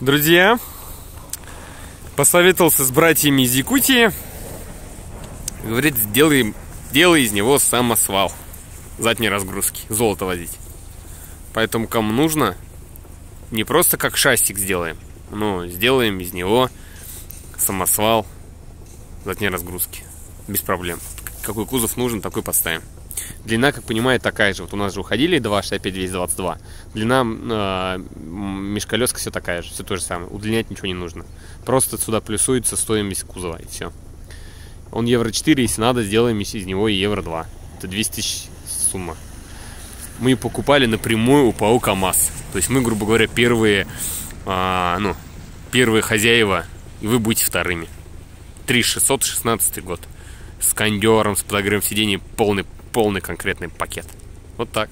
друзья. Посоветовался с братьями из Якутии. Говорит, сделай, делай из него самосвал. Задней разгрузки. Золото возить. Поэтому кому нужно, не просто как шастик сделаем, но сделаем из него самосвал задней разгрузки. Без проблем. Какой кузов нужен, такой поставим. Длина, как понимаю, такая же. Вот у нас же уходили 2,65-222. Длина э, межколеска все такая же, все то же самое. Удлинять ничего не нужно. Просто сюда плюсуется стоимость кузова и все. Он евро 4, если надо, сделаем из него евро 2. Это 200 тысяч сумма. Мы покупали напрямую у ПАО КАМАЗ. То есть мы, грубо говоря, первые, а, ну, первые хозяева, и вы будете вторыми. 3616 год. С кондером, с подогревом сидений, полный, полный конкретный пакет. Вот так.